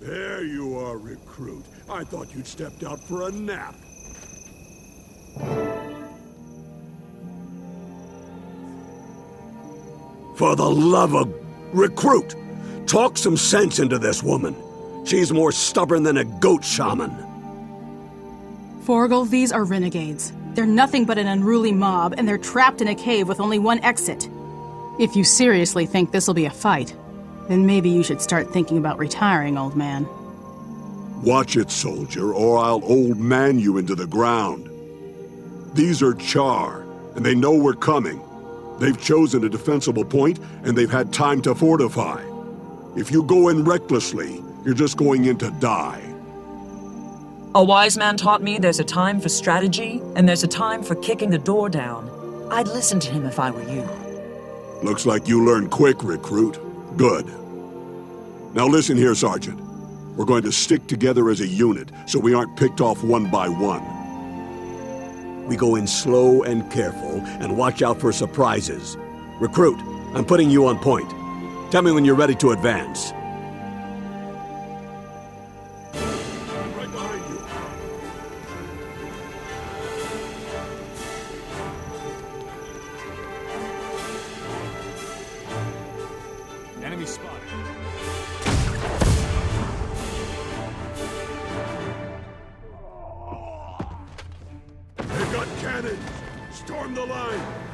There you are, recruit. I thought you'd stepped out for a nap. For the love of... Recruit! Talk some sense into this woman. She's more stubborn than a goat shaman. Forgal, these are renegades. They're nothing but an unruly mob, and they're trapped in a cave with only one exit. If you seriously think this'll be a fight, then maybe you should start thinking about retiring, old man. Watch it, soldier, or I'll old man you into the ground. These are Charr, and they know we're coming. They've chosen a defensible point, and they've had time to fortify. If you go in recklessly, you're just going in to die. A wise man taught me there's a time for strategy, and there's a time for kicking the door down. I'd listen to him if I were you. Looks like you learned quick, recruit. Good. Now listen here, Sergeant. We're going to stick together as a unit, so we aren't picked off one by one. We go in slow and careful, and watch out for surprises. Recruit, I'm putting you on point. Tell me when you're ready to advance. Right behind you. Storm the line!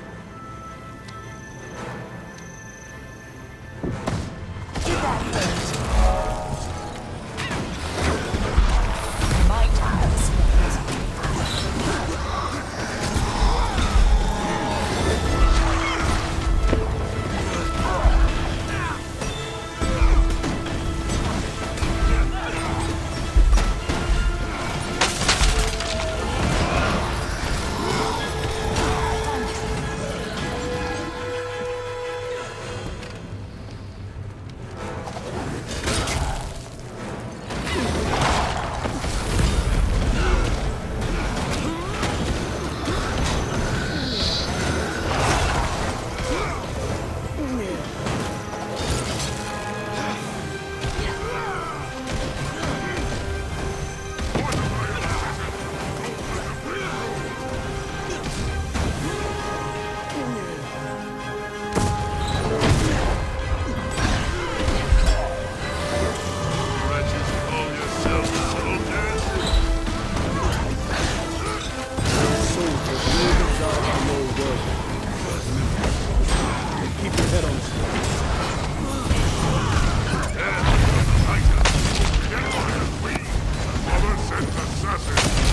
Aggressive.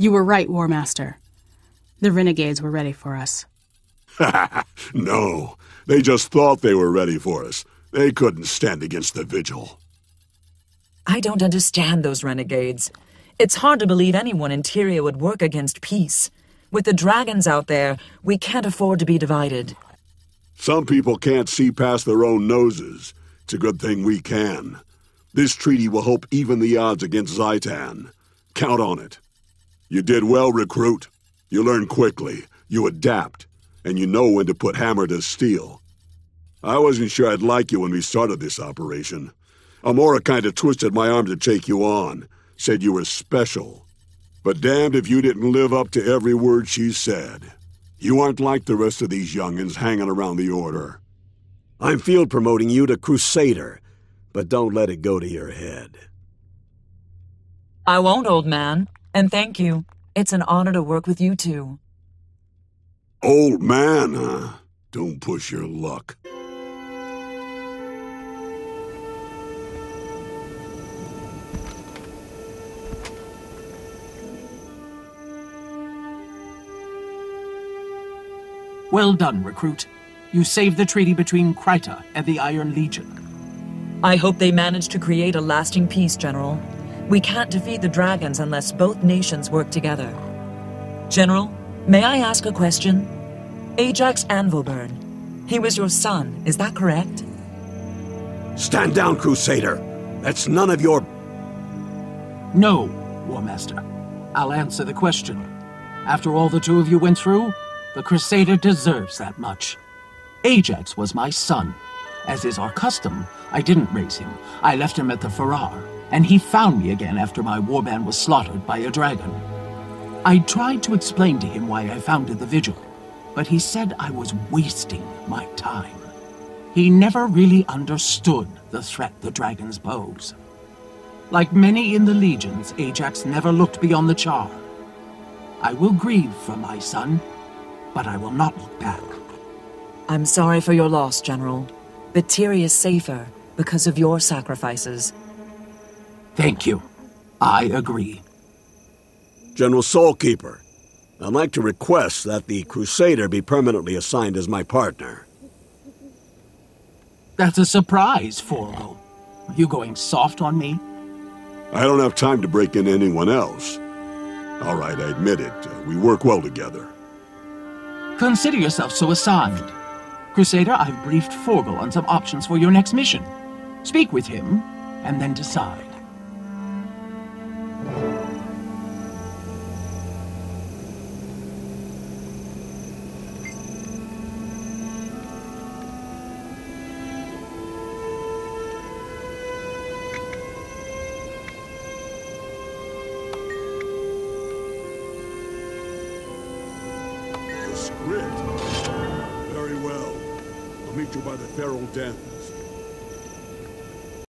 You were right, War Master. The renegades were ready for us. no, they just thought they were ready for us. They couldn't stand against the Vigil. I don't understand those renegades. It's hard to believe anyone in Tyria would work against peace. With the dragons out there, we can't afford to be divided. Some people can't see past their own noses. It's a good thing we can. This treaty will help even the odds against Zhaitan. Count on it. You did well, recruit. You learn quickly, you adapt, and you know when to put hammer to steel. I wasn't sure I'd like you when we started this operation. Almorra kinda twisted my arm to take you on, said you were special. But damned if you didn't live up to every word she said. You aren't like the rest of these youngins hanging around the Order. I'm field promoting you to Crusader, but don't let it go to your head. I won't, old man. And thank you. It's an honor to work with you too. Old man, huh? Don't push your luck. Well done, recruit. You saved the treaty between Kryta and the Iron Legion. I hope they manage to create a lasting peace, General. We can't defeat the dragons unless both nations work together. General, may I ask a question? Ajax Anvilburn. He was your son, is that correct? Stand down, Crusader. That's none of your... No, War Master. I'll answer the question. After all the two of you went through, the Crusader deserves that much. Ajax was my son. As is our custom, I didn't raise him. I left him at the Fahrar, and he found me again after my warband was slaughtered by a dragon. I tried to explain to him why I founded the Vigil, but he said I was wasting my time. He never really understood the threat the dragons pose. Like many in the legions, Ajax never looked beyond the Charr. I will grieve for my son, but I will not look back. I'm sorry for your loss, General. But Tyria is safer because of your sacrifices. Thank you. I agree. General Soulkeeper, I'd like to request that the Crusader be permanently assigned as my partner. That's a surprise, Forgal. Are you going soft on me? I don't have time to break in anyone else. All right, I admit it. Uh, we work well together. Consider yourself so assigned. Crusader, I've briefed Forgal on some options for your next mission. Speak with him, and then decide. Very well. I'll meet you by the feral dens.